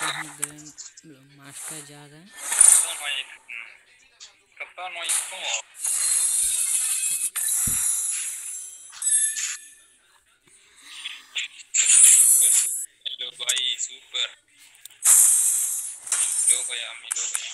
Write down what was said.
कहीं grand master जा रहे हैं। हेलो भाई सुपर लो भैया मिलो भैया